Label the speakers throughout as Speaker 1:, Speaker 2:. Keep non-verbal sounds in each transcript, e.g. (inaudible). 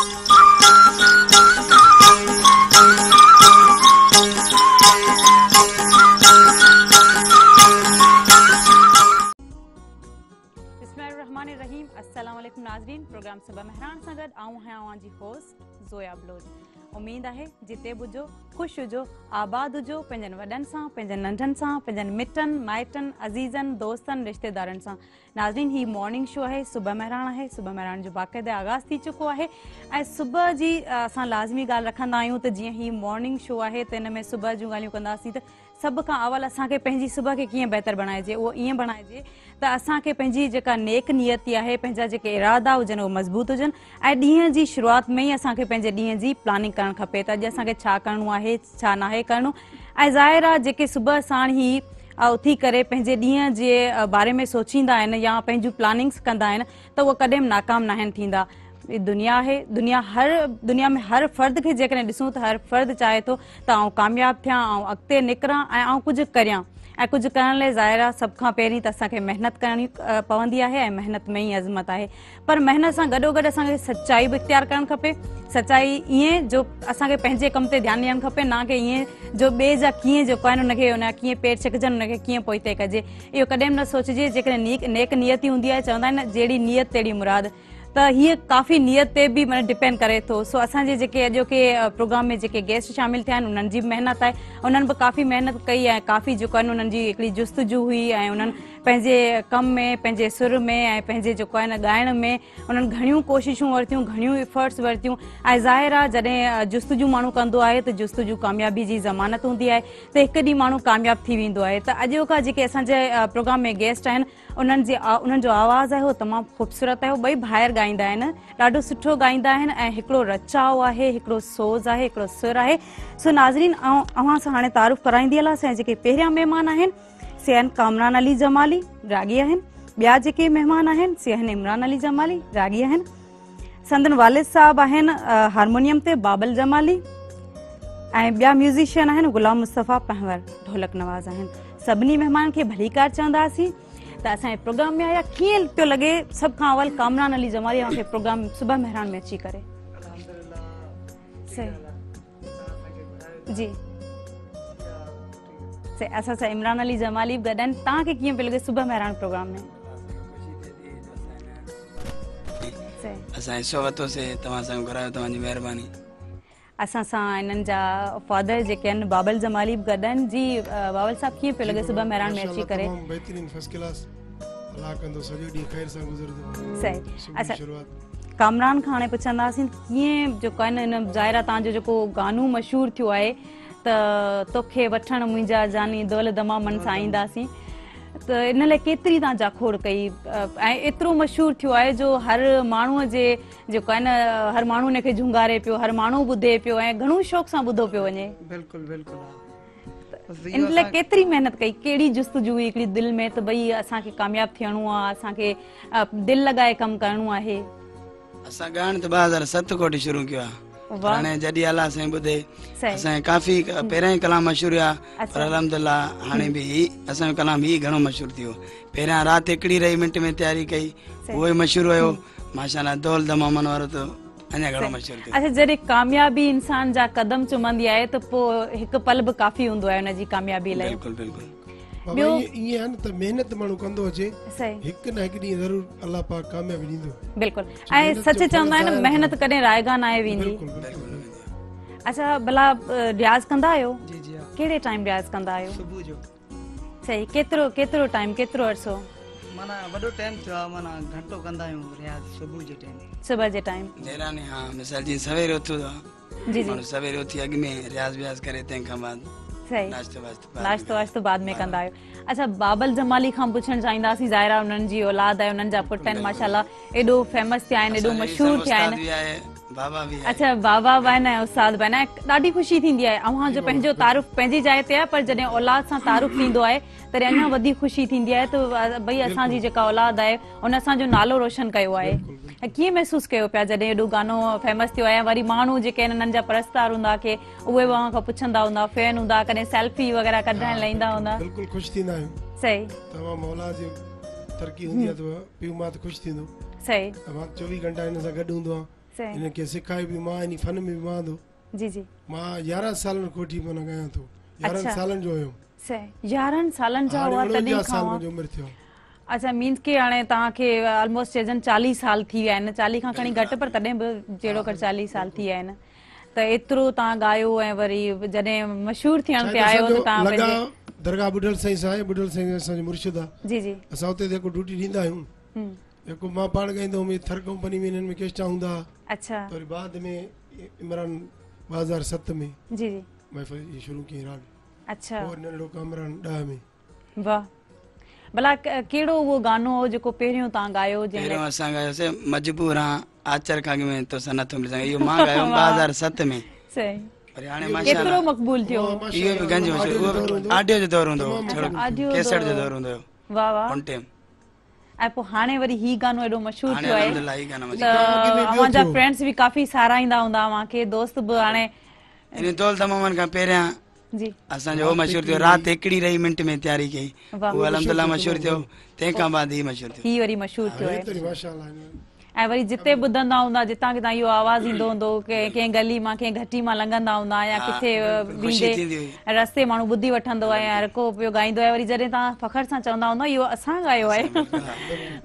Speaker 1: Thank you. सुबुह महरान सां गॾु होस ज़ोया ब्लोस उमेदु आहे जिते बि जो ख़ुशि हुजो आबाद हुजो पंहिंजनि वॾनि सां पंहिंजनि नंढनि सां पंहिंजनि मिटनि माइटनि अज़ीज़नि दोस्तनि रिश्तेदारनि सां नाज़रीन ही मॉर्निंग शो आहे सुबह महिणान आहे सुबह महाण जो बाक़ाइदे आगाज़ु थी चुको आहे ऐं सुबुह जी असां लाज़मी ॻाल्हि रखंदा आहियूं त जीअं ही मॉर्निंग शो आहे त इन में सुबुह जूं ॻाल्हियूं कंदासीं त सभु खां अवल असांखे पंहिंजी सुबुह खे कीअं बहितर बणाइजे उहो ईअं बणाइजे त असांखे पंहिंजी जेका नेक नियति आहे पंहिंजा जेके इरादा हुजनि उहे मज़बूत हुजनि ऐं ॾींहं जी शुरूआति में ई असांखे पंहिंजे ॾींहं जी प्लानिंग करणु खपे त अॼु असांखे छा करिणो आहे छा नाहे करिणो ऐं ज़ाहिर आहे जेके सुबुह साण ई उथी करे पंहिंजे ॾींहं जे बारे में सोचींदा आहिनि या पंहिंजूं प्लानिंग्स कंदा आहिनि त उहो कॾहिं बि नाकाम नाहिनि थींदा दुनिया है दुनिया हर दुनिया में हर फर्द के जैसे ॾिसूं तो हर फर्द चाहे तो त कामयाब थिया थियां ऐं अॻिते निकिरां ऐं आउं कुझु करियां करण लाइ ज़ाहिर आहे सभ खां पहिरीं त असांखे मेहनत करनी पवंदी है ऐं महिनत में ही अज़मत है पर मेहनत सां गडो गड़ असांखे सच्चाई भी इख़्तियार करणु खपे सचाई ईअं जो असांखे पंहिंजे कम ते ध्यान ॾियणु खपे ना की ये जो बेजा किए जो जेको आहिनि हुनखे हुनजा कीअं पेट छिकजनि हुनखे कीअं पोइते कजे इहो कॾहिं न सोचिजे जेकॾहिं नेक नेक नियती हूंदी आहे चवंदा आहिनि जहिड़ी नियत तहिड़ी मुराद त हीअ काफ़ी नियत ते बि माना डिपेंड करे थो सो असांजे जेके अॼोके प्रोग्राम में जेके गेस्ट शामिल थिया आहिनि उन्हनि जी महिनत आहे उन्हनि बि काफ़ी महिनत कई ऐं काफ़ी जेको आहिनि उन्हनि जी हिकिड़ी जुस्तजू हुई ऐं उन्हनि पंहिंजे कम में पंहिंजे सुर में ऐं पंहिंजे जेको आहे न ॻाइण में उन्हनि घणियूं कोशिशूं वरितियूं घणियूं इफर्ट्स वरितियूं ऐं ज़ाहिर आहे जॾहिं जुस्तजू माण्हू कंदो आहे त जुस्तजू कामयाबी जी ज़मानत हूंदी आहे त हिकु ॾींहुं माण्हू कामयाबु थी वेंदो आहे त अॼु खां जेके असांजे प्रोग्राम में गेस्ट आहिनि उन्हनि आवाज़ उन्हनि जो आवाज़ु आहे उहो तमामु ख़ूबसूरत आहे उहो ॿई ॿाहिरि ॻाईंदा आहिनि ॾाढो सुठो ॻाईंदा आहिनि ऐं हिकिड़ो आहे हिकिड़ो सोज़ आहे हिकिड़ो सुर आहे सो नाज़रीन ऐं अव्हां सां हाणे तारीफ़ कराईंदी हलासीं जेके पहिरियां महिमान आहिनि सेहन कामरान अली जमाली रागी आहिनि ॿिया जेके महिमान आहिनि सेहन इमरान अली जमाली रागी आहिनि संदन वाले साहब आहिनि हारमोनियम ते बाबल जमाली ऐं ॿिया म्यूज़िशियन आहिनि ग़ुलाम मुस्तफ़ा पहवर ढोलक नवाज़ आहिनि सबनी मेहमान के भली कार चवंदासीं त असांजे प्रोग्राम में आया खेल पियो लगे सब खां अवल कामरान अली जमाली असांखे प्रोग्राम सुबह मेहरान में अच्छी करे सही जी اسا س عمران علی جمالیب گڈن
Speaker 2: تاں کیہ پیل گئے صبح مہران پروگرام میں
Speaker 1: اسا اسو تو سے تماں سان گراو تماں دی مہربانی اسا سان انن جا فادر جکن بابل جمالیب گڈن جی بابل صاحب کیہ پیل گئے صبح مہران میں اچي کرے بہترین فرسٹ کلاس اللہ کندو سجو دی خیر سے त तोखे ईंदासीं तव्हां ॼाखोड़ कई ऐं एतिरो मशहूरु थियो आहे जो हर माण्हूअ जे पियो हर माण्हू ॿुधे पियो ऐं घणो शौक़ सां ॿुधो पियो वञे कहिड़ी जुस्ती हुई दिलि में कामयाबु थियणो आहे दिलि लॻाए कमु करणो आहे
Speaker 2: हाणे जॾहिं अला साईं ॿुधे असांजे काफ़ी हम्म। पहिरियां ई कलाम मशहूरु आहे पर अच्छा। अलहमदिल्ला हाणे बि ही असांजो कलाम ई घणो मशहूरु थी वियो पहिरियां राति हिकिड़ी रही मिंट में तयारी कई उहो ई मशहूरु हुयो हम्म। माशाला दौल दमामन वारो त अञा घणो मशहूरु थियो
Speaker 1: अच्छा जॾहिं कामयाबी इंसान जा कदम चुमंदी आहे त पोइ हिकु पल बि काफ़ी हूंदो आहे हुन कामयाबी लाइ
Speaker 2: बिल्कुलु बिल्कुलु ॿियो
Speaker 3: ईअं आहे न त महिनत माण्हू कंदो हुजे हिकु न हिकु ॾींहुं ज़रूरु अलाह पाक कामयाबु ॾींदो
Speaker 1: बिल्कुलु ऐं सच चवंदा आहिनि महिनत कॾहिं रायगान आहे वेंदी अच्छा भला रियाज़ कंदा आहियो कहिड़े टाइम रियाज़ कंदा आहियो
Speaker 4: सुबुह जो
Speaker 1: सही केतिरो केतिरो टाइम केतिरो अरसो
Speaker 4: माना वॾो टाइम थियो माना घटो कंदा आहियूं रियाज़ सुबुह जी
Speaker 1: जी
Speaker 2: सवेर उथी अॻु में रियाज़ व्यास करे
Speaker 1: सही
Speaker 2: नाश्तो
Speaker 1: बाद में कंदा आहियो अच्छा बाबल जमाली खां पुछणु चाहींदासीं ज़ाहिर आहे अच्छा बाबा आहिनि ॾाढी ख़ुशी थींदी आहे पंहिंजो तारुफ़ पंहिंजी जाइ ते आहे पर जॾहिं औलाद सां तारुफ़ थींदो आहे तॾहिं अञा वधीक आहे त भई असांजी जेका औलाद आहे हुन असांजो नालो रोशन कयो आहे कीअं महसूसु कयो पिया जॾहिं एॾो गानो फेमस थियो ऐं वरी माण्हू जेके आहिनि हिननि जा परस्तार हूंदा के उहे बि खां पुछंदा हूंदा फैन हूंदा कॾहिं सेल्फी वग़ैरह कढाइण लाइ ईंदा हूंदा
Speaker 3: बिल्कुलु ख़ुशि थींदा आहियूं
Speaker 1: सही
Speaker 3: तमामु मौला जी तरक़ी हूंदी आहे त पीउ मां त ख़ुशि घंटा हिन सां गॾु सिखाए बि मां हिन फन में मां हूंदो
Speaker 1: जी जी
Speaker 3: मां यारहं सालनि कोठी माना ॻायां 11
Speaker 1: यारहं
Speaker 3: सालनि जो हुयुमि यारहं
Speaker 1: हुआ अच्छा मींस के हाणे तव्हांखे ऑलमोस्ट चइजनि चालीह साल थी विया आहिनि चालीह खां खणी घटि पर तॾहिं बि जहिड़ो कर चालीह साल थी विया आहिनि त एतिरो तव्हां ॻायो ऐं वरी जॾहिं मशहूरु थियण ते आयो तव्हां
Speaker 3: दरगाह बुढल साईं साहे बुढल साईं असांजो मुर्शिद आहे
Speaker 1: जी जी
Speaker 3: असां उते जेको ड्यूटी ॾींदा आहियूं जेको मां पाण ॻाईंदो हुउमि थर कंपनी में इन्हनि में केस चाहूं था
Speaker 1: अच्छा
Speaker 3: वरी बाद में इमरान ॿ हज़ार सत में
Speaker 1: जी जी
Speaker 3: महफ़िल शुरू कई राग
Speaker 1: अच्छा
Speaker 3: वरी नंढो कमरान
Speaker 1: भला कहिड़ो उहो गानो हो जेको पहिरियों तव्हां गायो
Speaker 2: पहिरियों असां गायोसीं मजबूर आचर खां में तो सन थो मिली इहो मां गायो ॿ हज़ार सत में
Speaker 1: दोस्त बि हाणे रस्ते माण्हू ॿुधी वठंदो आहे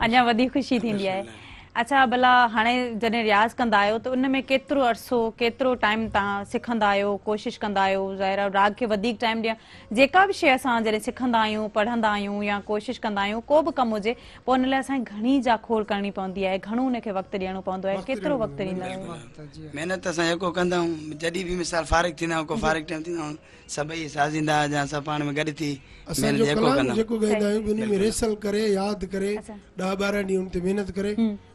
Speaker 1: अञा वधीक आहे अच्छा भला हाणे जॾहिं रियाज़ कंदा आहियो त उन में केतिरो अर्सो केतिरो टाइम तव्हां सिखंदा आहियो कोशिशि कंदा आहियो ज़ाहिर राग खे वधीक टाइम ॾियां जेका बि शइ असां जॾहिं सिखंदा आहियूं पढ़ंदा आहियूं या कोशिशि कंदा आहियूं को बि कमु हुजे पोइ हुन लाइ असांखे घणी जाखोड़ करणी पवंदी आहे घणो हुनखे वक़्तु ॾियणो पवंदो आहे केतिरो वक़्तु
Speaker 2: बि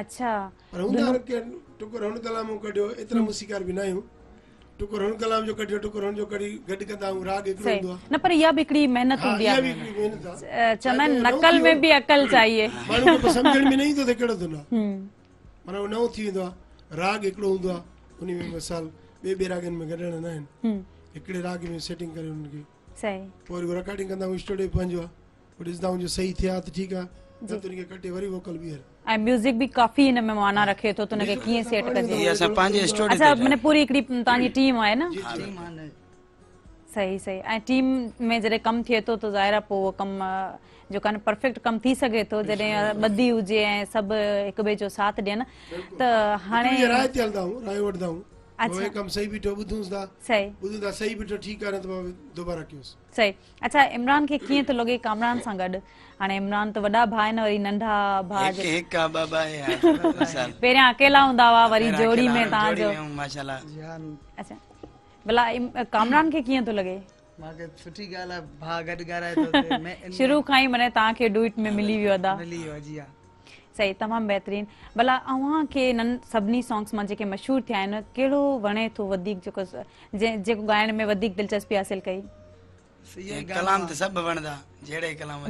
Speaker 1: अच्छा हम्म।
Speaker 3: पर
Speaker 1: हूं
Speaker 3: दुनु... के टुको रण कलाम कढियो एतिरा मूसीकार बि न आहियूं टुको रण कलाम जो कढियो टुको रण जो कढी गॾु कंदा आहियूं राग हिकिड़ो हूंदो आहे
Speaker 1: न पर इहा बि हिकिड़ी महिनत हूंदी आहे चवंदा आहिनि नकल में बि अकल चाहिए
Speaker 3: माण्हू खे सम्झण में न ईंदो तो त कहिड़ो धुन आहे
Speaker 1: हम्म।
Speaker 3: माना उहो नओं थी वेंदो आहे राग हिकिड़ो हूंदो आहे उन में मसाल ॿिए ॿिए रागनि में गॾण न आहिनि हिकिड़े राग में सेटिंग करे उन्हनि खे
Speaker 1: सही
Speaker 3: पोइ वरी रिकॉर्डिंग कंदा आहियूं स्टूडियो पंहिंजो आहे पोइ ॾिसंदा आहियूं जो सही थिया हाँ, त तो ठीकु आहे न त तो उनखे कटे वरी वोकल ॿीहर
Speaker 1: ऐं म्यूज़िक बि काफ़ी हिन में माना रखे थोरी पूरी टीम आहे न सही सही ऐं टीम में कमु थिए थो ज़ाहिर कमु थी सघे थो जॾहिं ॿधी हुजे ऐं सभु जो साथ ॾियनि त अच्छा
Speaker 3: कम सही भी तो बुधुस दा
Speaker 1: सही
Speaker 3: बुधु दा सही भी तो ठीक आ न तो दोबारा क्यों
Speaker 1: सही अच्छा इमरान के किए तो लगे कामरान सा गड हने इमरान तो वडा भाई न वरी
Speaker 2: नंडा भाज एक एक का बाबा है (laughs)
Speaker 1: पेरे अकेला हुंदा वा वरी जोड़ी में
Speaker 2: ता जो माशाल्लाह
Speaker 4: जान
Speaker 1: अच्छा भला कामरान के
Speaker 4: किए तो लगे माके छुट्टी गाला भा गड तो मैं (laughs)
Speaker 1: शुरू खाई माने ताके डुइट में मिली वदा
Speaker 4: मिली
Speaker 1: सही तमामु बहितरीन भला अव्हांखे इन्हनि सभिनी सॉन्ग्स मां जेके मशहूरु थिया आहिनि कहिड़ो वणे थो वधीक जेको जेको ॻाइण में दिलचस्पी हासिल कई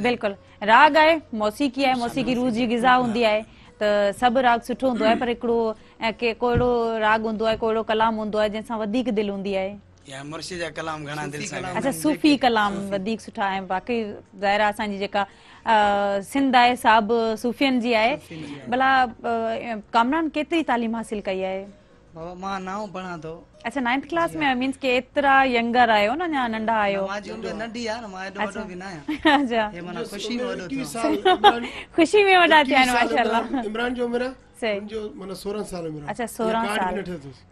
Speaker 1: बिल्कुलु राग आहे मौसीकी आहे मौसीकी रूह जी गिज़ा हूंदी आहे त राग सुठो हूंदो पर हिकिड़ो राग हूंदो आहे कलाम हूंदो आहे जंहिंसां वधीक दिलि हूंदी आहे सुठा आहिनि बाक़ी ज़ाहिर असांजी सिंधाय साब सुफियन जी आए बला कामरान कितनी तालीम हासिल कर आए
Speaker 4: बाबा माँ नाउ बना दो
Speaker 1: अच्छा नाइन्थ क्लास में मींस के इतना यंगर आए हो ना ना नंदा
Speaker 4: आए हो आज उनको नंदी यार हमारे दोनों भी ना यार
Speaker 1: अच्छा
Speaker 4: ये मना खुशी में
Speaker 3: वो तो
Speaker 1: खुशी में
Speaker 3: वो
Speaker 1: डालते
Speaker 3: हैं
Speaker 1: माशाल्लाह
Speaker 3: इमरान जो मेरा
Speaker 1: सही
Speaker 3: जो मना 16 साल मेरा
Speaker 1: अच्छा
Speaker 3: सोरन
Speaker 1: साल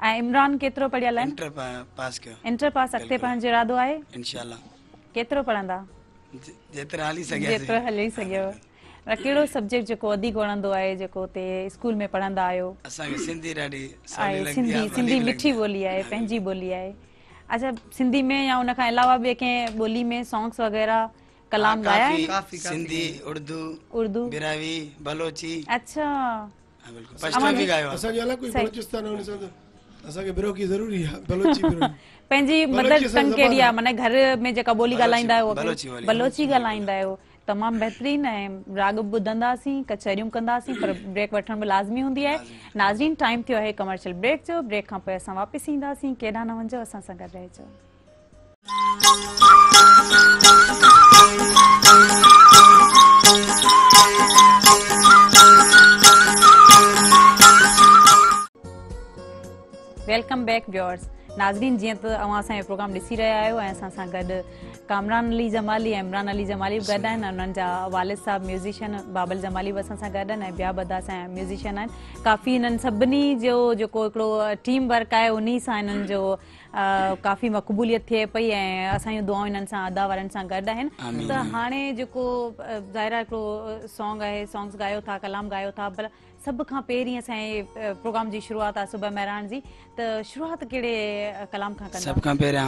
Speaker 1: आह इमरान कितनों पढ़िया लाइन
Speaker 2: इंटर पास क्या
Speaker 1: इंटर पास अक्ते पहन जरा आए इंशाल्लाह वधीक वणंदो आहे पढ़ंदा आहियो पंहिंजी बोली आहे अच्छा सिंधी में या उनखां अलावा ॿिए कंहिं ॿोली में सॉन्ग्स वग़ैरह कलाम
Speaker 3: असांखे बिरोकी ज़रूरी आहे बलोची
Speaker 1: पंहिंजी मदर टंग घर में जेका ॿोली ॻाल्हाईंदा आहियो
Speaker 5: बलोची
Speaker 1: ॻाल्हाईंदा आहियो तमामु बहितरीन ऐं राग ॿुधंदासीं कचहरियूं कंदासीं पर ब्रेक वठण बि लाज़मी हूंदी आहे नाज़ीन टाइम थियो आहे कमर्शियल ब्रेक ब्रेक जो खां पोइ असां वापसि ईंदासीं केॾा न वञो असां सां गॾु रहिजो वेलकम बैक व्यूर्स नाज़रीन जीअं तव्हां असां प्रोग्राम ॾिसी रहिया आहियो ऐं असां सां गॾु कामरान अली जमाली ऐं इमरान अली जमाली बि गॾु आहिनि उन्हनि जा वालिद साहिब म्यूज़िशन बाबल जमाली बि असां सां गॾु आहिनि ऐं ॿिया बदा असांजा म्यूज़िशन आहिनि काफ़ी इन्हनि सभिनी जो जेको हिकिड़ो टीम वर्क आहे उन्हीअ सां हिननि जो काफ़ी मक़बूलियत थिए पई ऐं असांजी दुआऊं हिननि सां अदा वारनि सां गॾु आहिनि त हाणे जेको ज़ाहिर हिकिड़ो सॉन्ग आहे सॉन्ग्स ॻायो था कलाम था पर सभ खां पहिरीं असांजे प्रोग्राम जी शुरूआति आहे सुबह महारण जी त शुरूआति कहिड़े कलाम खां
Speaker 5: सभ खां पहिरियां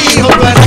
Speaker 1: Alright.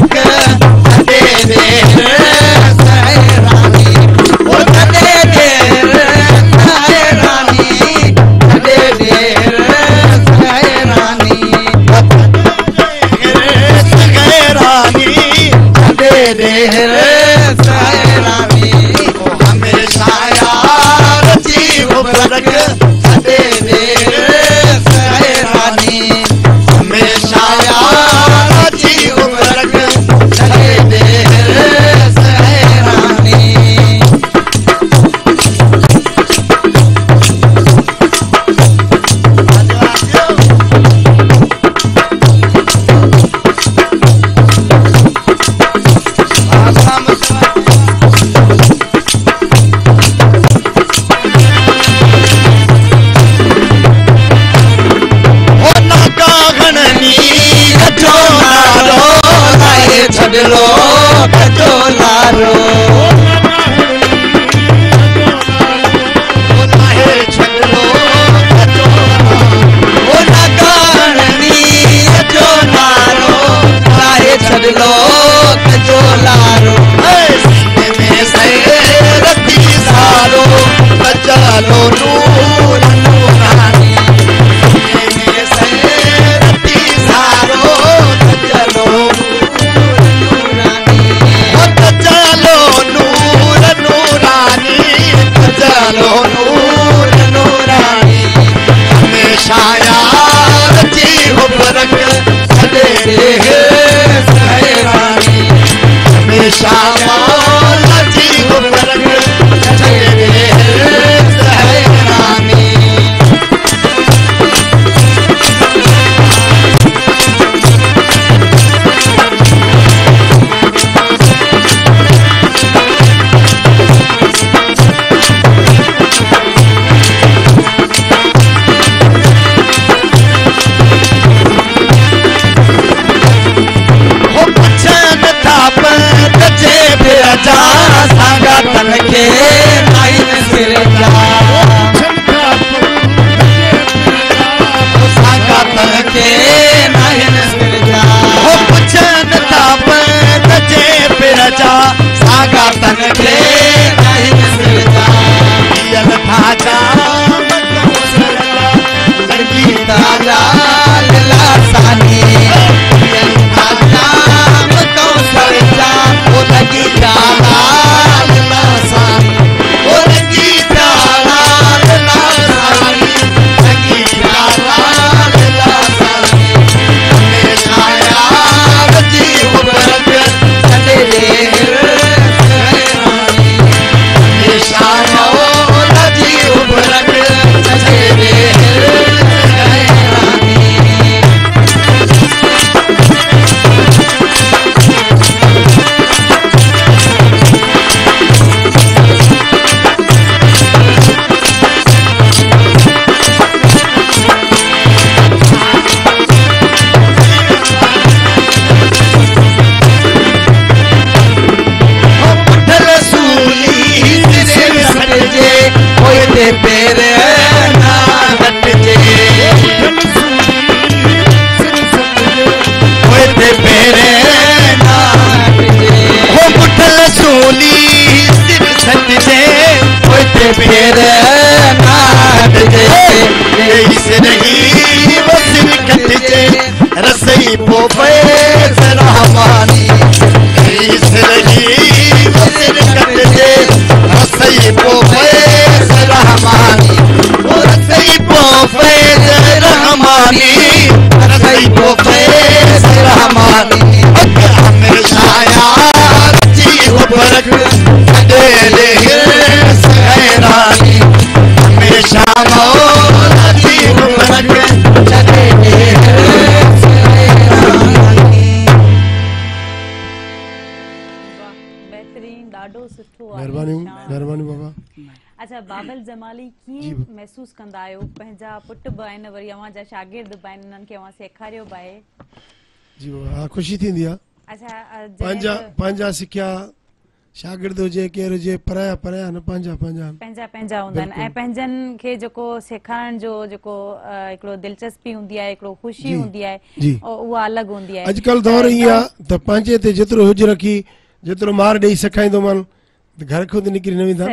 Speaker 1: जमाली कीअं महसूस कंदा आहियो पंहिंजा पुट बि आहिनि वरी अवां जा शागिर्द बि आहिनि उन्हनि खे अवां सेखारियो बि आहे
Speaker 3: ख़ुशी थींदी घर खां निकिरी न वेंदा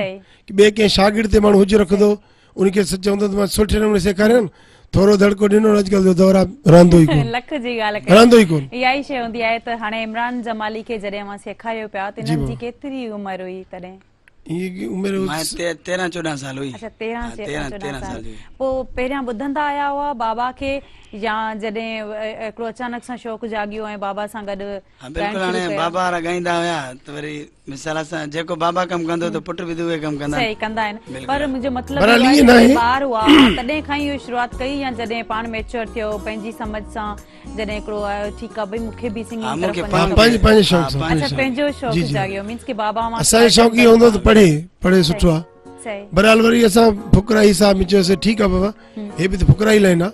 Speaker 3: की ॿिए कंहिं शागिर्द ते माण्हू हुजे रखंदो उनखे चवंदो त मां सुठे नमूने सेखारियमि थोरो धड़को ॾिनो अॼुकल्ह जो दौरा रहंदो ई कोन (laughs)
Speaker 1: लख जी ॻाल्हि
Speaker 3: रहंदो ई कोन
Speaker 1: इहा ई शइ हूंदी आहे त हाणे इमरान जमाली खे जॾहिं मां सेखारियो पिया त हिननि जी केतिरी उमिरि हुई तॾहिं बाबा सां गॾु
Speaker 2: مثال اسا جيڪو بابا ڪم ڪندو ته پٽ
Speaker 1: به دوه ڪم
Speaker 2: ڪندا
Speaker 1: صحيح ڪندا آهن
Speaker 3: پر
Speaker 1: منهنجو مطلب
Speaker 3: آهي ته
Speaker 1: ٻار
Speaker 3: هو
Speaker 1: تڏهن کان هي شروعات ڪئي يا جڏهن پاڻ ميچور ٿيو پنهنجي سمجھ سان جڏهن هڪڙو آيو ٺيڪ آهي ڀئي مونکي به سنگي طرف وڃڻو
Speaker 2: آهي
Speaker 1: پنهنجي
Speaker 2: شوق
Speaker 1: سان
Speaker 2: پنهنجو
Speaker 1: شوق
Speaker 3: جاڳيو
Speaker 1: مينز
Speaker 3: کي بابا
Speaker 2: ما
Speaker 3: اسا
Speaker 2: شوق
Speaker 1: هوندو ته
Speaker 3: پڙهي
Speaker 1: پڙهي
Speaker 3: سٺو
Speaker 1: صحيح برحال وري اسا فقرائي
Speaker 3: صاحب ميچور سي ٺيڪ آهي بابا هي به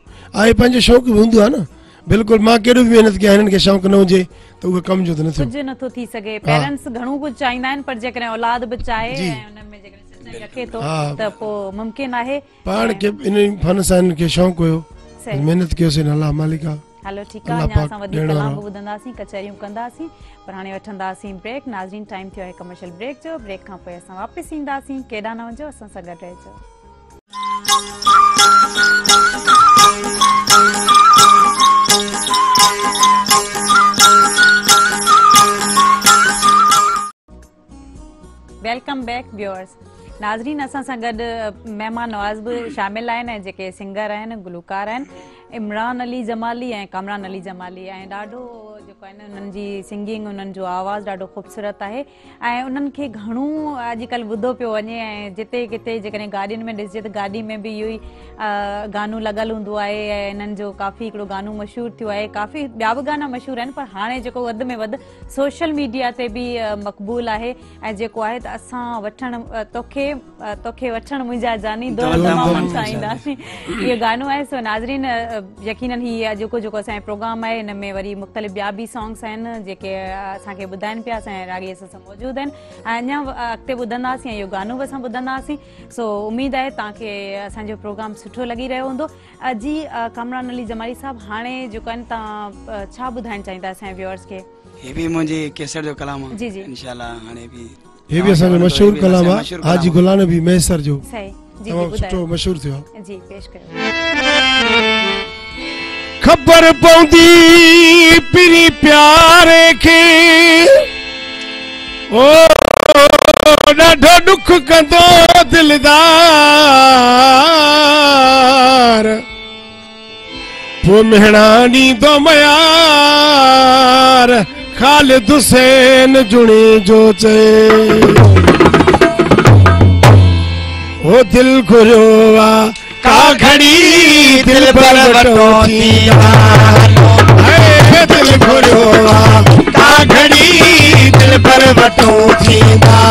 Speaker 3: आहे
Speaker 1: पंहिंजो
Speaker 3: शौक़ु बि हूंदो आहे न बिल्कुलु मां केॾो बि महिनत कयां हिननि खे शौक़ु न हुजे त उहो कम जो त नथो
Speaker 1: कुझु नथो थी पेरेंट्स घणो कुझु चाहींदा आहिनि पर जेकॾहिं औलाद बि चाहे ऐं हुन में रखे थो त मुमकिन आहे
Speaker 3: पाण खे इन फन सां हिननि खे शौक़ु हुयो महिनत कयोसीं अलाह मालिक आहे
Speaker 1: हलो ठीकु आहे अञा असां कलाम ॿुधंदासीं कचहरियूं कंदासीं पर हाणे वठंदासीं ब्रेक नाज़रीन टाइम थियो आहे कमर्शियल ब्रेक जो ब्रेक खां पोइ असां वापसि ईंदासीं न व्यूअर्स नाज़रीन असा सां गॾु महिमा नवाज़ भी शामिल आहिनि ऐं जेके सिंगर आहिनि गुलूकार इमरान अली जमाली ऐं कामरान अली जमाली ऐं उन्हनि जी सिंगिंग हुननि जो आवाज़ु ॾाढो ख़ूबसूरत आहे ऐं उन्हनि खे घणो अॼुकल्ह ॿुधो पियो वञे ऐं जिते किथे जेकॾहिं गाॾियुनि में ॾिसिजे त गाॾी में बि इहो ई गानो लॻल हूंदो आहे ऐं हिननि जो काफ़ी हिकिड़ो गानो मशहूरु थियो आहे काफ़ी ॿिया बि गाना मशहूरु आहिनि पर हाणे जेको वधि में वधि सोशल मीडिया ते बि मक़बूल आहे ऐं जेको आहे त असां वठणु मुंहिंजा ईंदासीं इहो गानो आहे सो नाज़रीन यकनि जो प्रोग्राम आहे हिन में वरी मुख़्तलिफ़ ॿिया बि सॉन्ग्स आहिनि जेके असांखे ॿुधाइनि पिया असांजे रागीअ सां मौजूदु आहिनि ऐं अञा अॻिते ॿुधंदासीं ऐं सो उम्मीद है तक असो प्रोग्राम सुनो लगी रो हों जी कमरान अली जमाली साहब हाँ जो आहिनि चाहता छा व्यूअर्स के
Speaker 2: ये भी मुझे केसर जो कलाम है
Speaker 1: जी जी
Speaker 2: इंशाल्लाह हाणे बि
Speaker 3: हे बि असांजो हाँ, मशहूर कलाम आहे हाजी गुलाम भी मैसर जो
Speaker 1: सही जी जी मशहूर
Speaker 3: मशहूरु हाँ। थियो
Speaker 1: जी पेश करो (laughs)
Speaker 3: ख़बर पवंदी पिरी प्यारे खे ओ ॾाढो ॾुख कंदो दिलदार पोइ मिहणा ॾींदो मयार ख़ालिद हुसैन जुणी जो चे ओ दिल घुरियो का घड़ी दिल पर बटोतिया दिल घड़ी दिल पर बटोतिया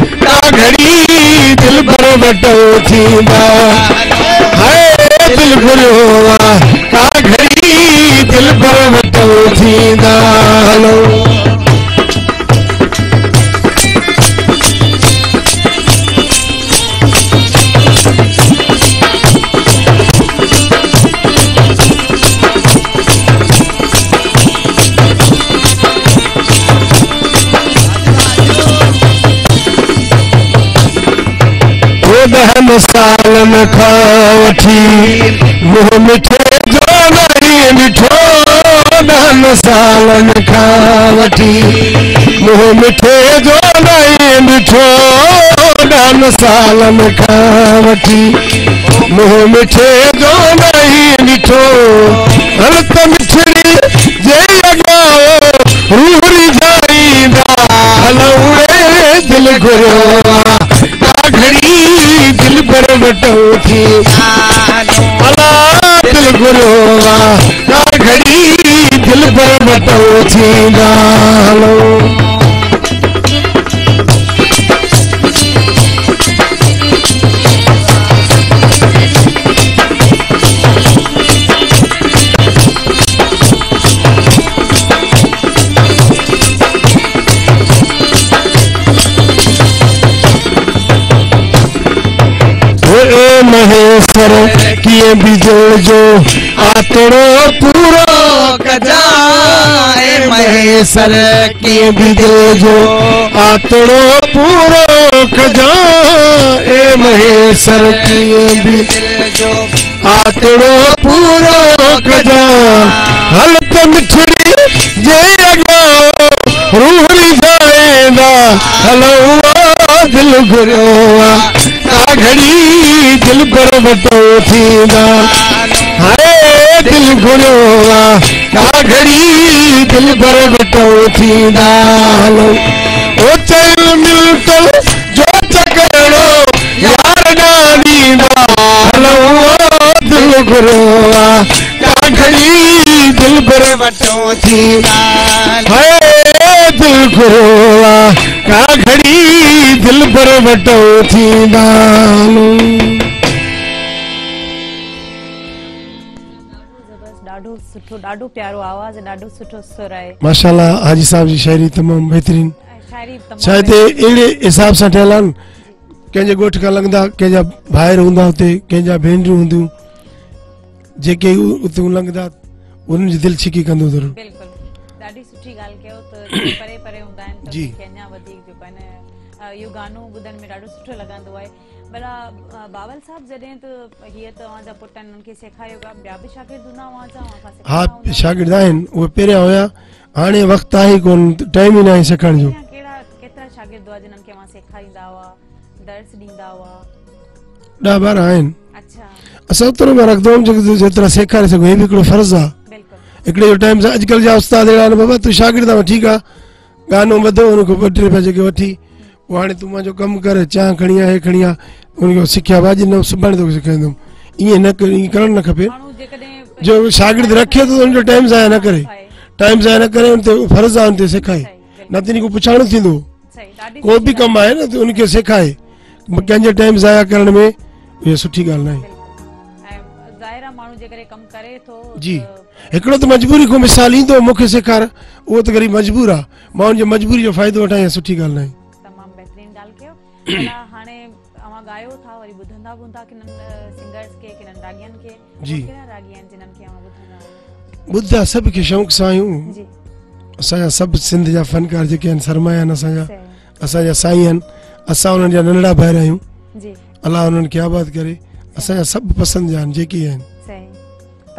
Speaker 3: घड़ी दिलि भरो मींदा सालनि खां वठी मिठे जो ॾाढी मिठो सालनि खां वठी मिठे जो न सालनि खां वठी मिठे जो न ई ॾिठो मिठड़ी लॻाओ भला बिल घड़ी बिली अवसर किए बिजोड़ जो आतड़ो पूरो
Speaker 5: कजाए
Speaker 3: महेश्वर किए बिजोड़ जो आतड़ो पूरो कजाए महेश्वर किए बिजोड़
Speaker 5: जो
Speaker 3: आतड़ो पूरो कजा हलत मिठड़ी जे अगो रूहरी जाएंदा हलो दिल घुरियो घड़ी दिल पर वटो थींदा हाणे दिल घुरियो घड़ी दिल पर वटो थींदा हलो ओ चयो मिल्कुल जो चकड़ो यार ना ॾींदा हलो दिल घुरियो आहे का घड़ी दिल पर वटो थींदा
Speaker 1: हाणे
Speaker 3: छा हिसाब सां ठहियल आहिनि कंहिंजे खां लंघदा कंहिंजा भाहिर हूंदा कंहिंजा भेनरियूं हूंदियूं जेके लंघदा दिलि छिकी कंदो
Speaker 1: ॾाढी सुठी ॻाल्हि कयो त (clears throat) परे परे हूंदा आहिनि त अञा वधीक जेको आहे न इहो गानो ॿुधण में ॾाढो सुठो लॻंदो आहे भला बावल साहब जॾहिं त हीअं तव्हांजा पुट आहिनि उन्हनि खे सेखारियो ॿिया बि शागिर्द हूंदा हुआ
Speaker 3: हा शागिर्द आहिनि उहे पहिरियां हुया हाणे वक़्तु आहे कोन टाइम ई न आहे सिखण जो
Speaker 1: केतिरा शागिर्द हुआ जिन खे सेखारींदा हुआ दर्स ॾींदा हुआ
Speaker 3: ॾह ॿारहं आहिनि असां ओतिरो रखंदो हुउमि जेतिरा सेखारे सघूं बि हिकिड़ो फर्ज़ु आहे हिकिड़े जो टाइम अॼुकल्ह जा उस्ताद अहिड़ा आहिनि बाबा तूं शागिर्द आहे ठीकु आहे गानो वधो हुन खां ॿ टे रुपया वठी पोइ हाणे तूं मुंहिंजो कमु कर चांहि खणी आहे हे खणी आहे सिखिया भाॼी न सुभाणे तोखे सेखारींदुमि ईअं ईअं न न
Speaker 1: करणु खपे
Speaker 3: जो शागिर्द रखे थो हुनजो टाइम ज़ाया न करे टाइम ज़ाया न करे हुन ते फर्ज़ु आहे हुन ते सेखारे न त इन खां
Speaker 1: पुछाणो थींदो
Speaker 3: को बि कमु आहे न त हुनखे सेखारे कंहिंजे टाइम ज़ाया करण में इहा सुठी ॻाल्हि न आहे हिकिड़ो त मजबूरी को मिसाल ईंदो मूंखे सेखार उहो त ग़रीब मजबूर आहे मां हुनजी मजबूरी जो फ़ाइदो वठां ॿुधा सभु शौक़ सां आहियूं असांजा सभु सिंध जा फ़नकार जेके आहिनि सरमाया आहिनि असां नंढड़ा भाइर आहियूं अलाह खे आबाद करे जेके आहिनि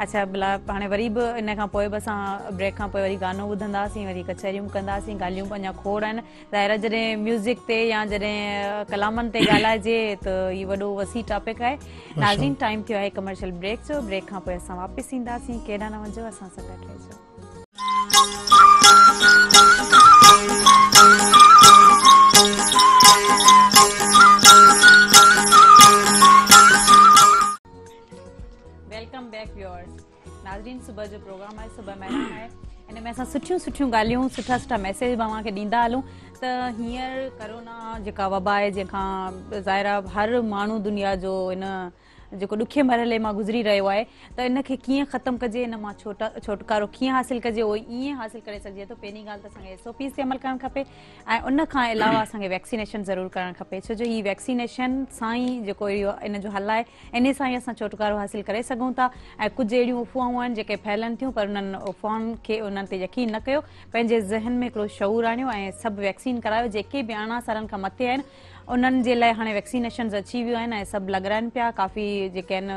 Speaker 1: अच्छा भला हाणे वरी बि इन खां पोइ बि असां ब्रेक खां पोइ वरी गानो ॿुधंदासीं वरी कचहरियूं कंदासीं ॻाल्हियूं पंहिंजा खोड़ आहिनि त जॾहिं म्यूज़िक ते या जॾहिं कलामनि ते ॻाल्हाइजे त इहो वॾो वसी टॉपिक आहे नालीन टाइम थियो आहे कमर्शल ब्रेक जो ब्रेक खां पोइ असां वापसि ईंदासीं कहिड़ा न वञिजो असां सां गॾु नाज़रीन सुबुह जो प्रोग्राम आहे सुबुह महिना आहे इन में असां सुठियूं सुठियूं ॻाल्हियूं सुठा सुठा मैसेज तव्हांखे ॾींदा हलूं त हींअर करोना जेका वबा आहे जंहिंखां ज़ाहिर हर माण्हू दुनिया जो इन जेको ॾुखे मरहले मां गुज़री रहियो आहे त इन खे कीअं ख़तमु कजे इन मां छोटकारो कीअं हासिलु कजे उहो ईअं हासिलु करे सघिजे थो पहिरीं ॻाल्हि त असांखे एस ओ पीस ते अमल करणु खपे ऐं उन खां अलावा असांखे वैक्सीनेशन ज़रूरु करणु खपे छो जो इहा वैक्सीनेशन सां ई जेको इहो इन जो हल आहे इन सां ई असां छोटकारो हासिल करे सघूं था ऐं कुझु अहिड़ियूं उफ़ाहूं आहिनि जेके फैलनि थियूं पर उन्हनि अफ़वाउनि खे उन्हनि ते यकीन न कयो पंहिंजे ज़हन में हिकिड़ो शहूर आणियो ऐं सभु वैक्सीन करायो जेके बि अरिड़हं सालनि खां मथे आहिनि उन्हनि जे लाइ हाणे वैक्सीनेशन अची वियूं आहिनि ऐं सभु लॻाराइन पिया काफ़ी जेके आहिनि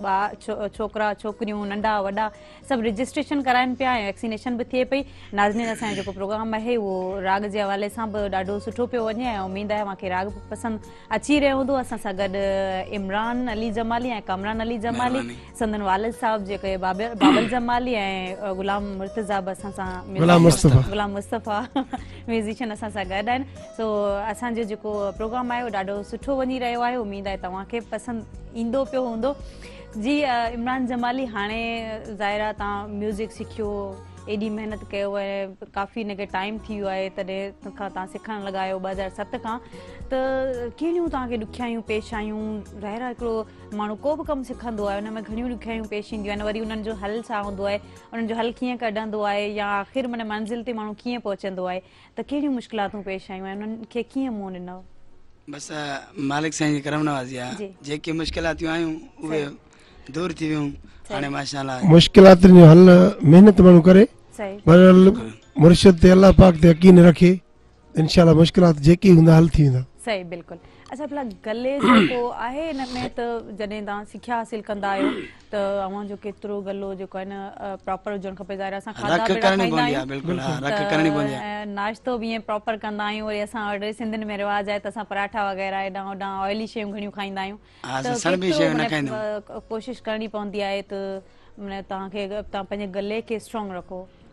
Speaker 1: ॿार छोकिरा छोकिरियूं नंढा वॾा सभु रजिस्ट्रेशन कराइनि पिया ऐं वैक्सीनेशन बि थिए पई नाज़न असांजो जेको प्रोग्राम आहे उहो राग जे हवाले सां बि ॾाढो सुठो पियो वञे ऐं उमेदु आहे मूंखे राग पसंदि अची रहियो हूंदो असां सां गॾु इमरान अली जमाली ऐं कमरान अली जमाली सदन वालद साहब जेके बाबल जमाली ऐं गुलाम मुर्तज़ाहब असां
Speaker 3: गुलाम मुस्तफ़ा (laughs)
Speaker 1: म्यूज़ीशियन असां सां गॾु आहिनि सो असांजो जेको प्रोग्राम प्रोग्राम आहे उहो ॾाढो सुठो वञी रहियो आहे उमेद आहे तव्हांखे पसंदि ईंदो पियो हूंदो जी इमरान जमाली हाँ ज़ाहिरा तव्हां म्यूज़िक सिखियो एॾी महिनत कयो ऐं काफ़ी हिनखे टाइम थी वियो आहे तॾहिं खां तव्हां सिखणु हज़ार सत खां त कहिड़ियूं तव्हांखे ॾुखियायूं पेश आहियूं ज़ाहिरा हिकिड़ो को कम कमु सिखंदो आहे हुन में घणियूं ॾुखियायूं पेश ईंदियूं आहिनि वरी हल छा हूंदो हल कीअं कढंदो आहे या आख़िर मन मंज़िल से माण्हू कि पहुचंदो आहे त कहिड़ियूं मुश्किलातूं पेश आयु आहिनि उन्हनि खे कीअं
Speaker 2: बसि मालिक साईं करम नवाज़ी आहे जेके मुश्किलातियूं उहे थी वियूं हाणे
Speaker 3: मुश्किलातुनि जो हल महिनत माण्हू करे मुर्शद ते अलाह पाक ते यकीन रखे इनशा मुश्किलात जेकी हूंदा हल थी वेंदा
Speaker 1: सही बिल्कुलु अच्छा भला गले जेको (clears throat) आहे हिन में त जॾहिं तव्हां सिख्या हासिल कंदा आहियो तव्हांजो केतिरो गलो जेको आहे न प्रॉपर हुजणु खपे खाधा पीता खाईंदा आहियूं नाश्तो बि ईअं प्रोपर कंदा आहियूं सिंधियुनि में रिवाज़ आहे त असां पराठा वग़ैरह हेॾां होॾां ऑइली शयूं घणियूं खाईंदा आहियूं त कोशिश करणी पवंदी आहे त तव्हांखे तव्हां पंहिंजे गले खे स्ट्रॉंग रखो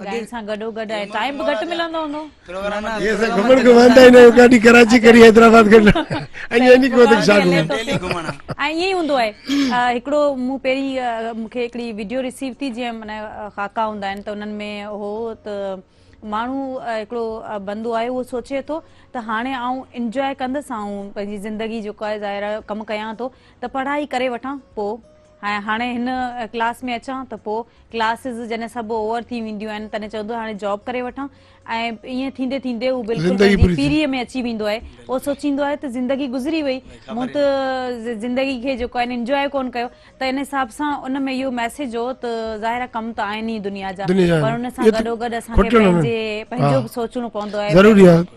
Speaker 1: रिसीव थी जीअं काका हूंदा आहिनि त उन्हनि में हो त माण्हू हिकिड़ो बंदो आहे उहो सोचे थो त हाणे कंदसि ऐं पंहिंजी ज़िंदगी कमु कयां थो त पढ़ाई करे वठां पोइ ऐं हाणे हिन क्लास में अचां त पोइ क्लासिस जॾहिं सभु ओवर थी वेंदियूं आहिनि तॾहिं चवंदो हाणे जॉब करे वठां ऐं ईअं थींदे थींदे हू बिल्कुलु में अची वेंदो आहे उहो सोचींदो आहे त ज़िंदगी गुज़री वई मूं त ज़िंदगी खे जेको आहे इंजॉय कोन कयो त हिसाब सां उन में इहो मैसेज हो त ज़ाहिर कम त आहिनि ई दुनिया जा पर उन सां गॾोगॾु असांखे पंहिंजो बि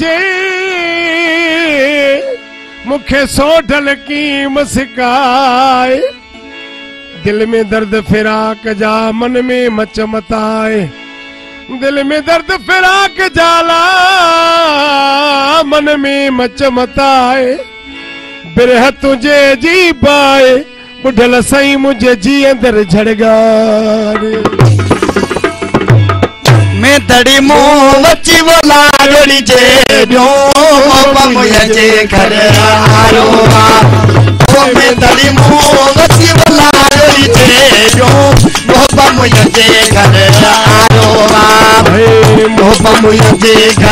Speaker 3: जे
Speaker 1: मुखे सो की सिकाए दिल
Speaker 3: में दर्द फिराक जा मन में मच मताए दिल में दर्द फिराक जाला मन में मच मताए बिरह तुझे जी पाए बुढ़ल सही मुझे जी अंदर
Speaker 5: झड़गा ॾियो मुंहिंजे जे बियो पापा घरो जे घर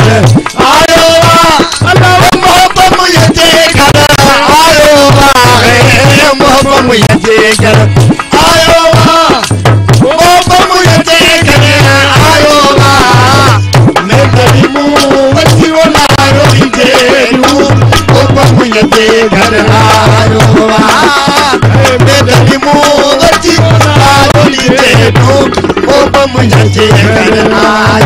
Speaker 5: आरो mun jance yan kaduna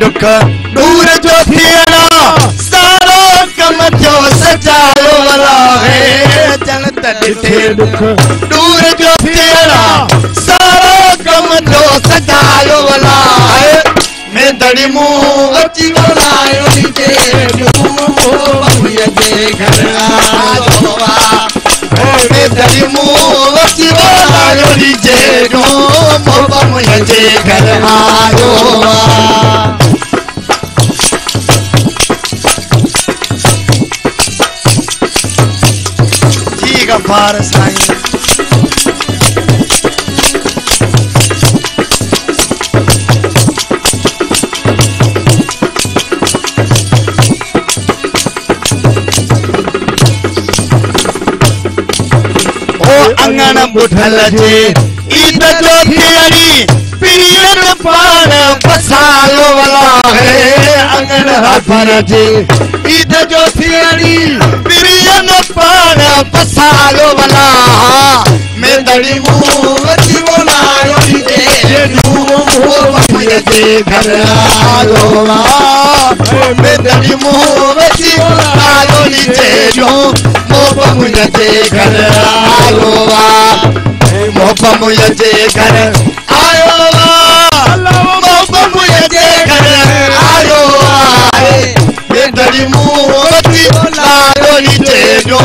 Speaker 5: दुख दूर जो थियणा सारो कम जो सचायो है दुख दूर जो थियणा सारो कम जो सचायो वला है मेंदड़ी घर आयो आहे घर आ Palestine. अंगण बुठल जे ईद जो थियणी पीर पार बसालो वाला है अंगण हफर जे ईद जो थियणी पीर पार घर आयो ोली घर आयो मोह मुंहिंजे घर आयो मोब मुंहिंजे घर आयो आड़ी मो लालोली जो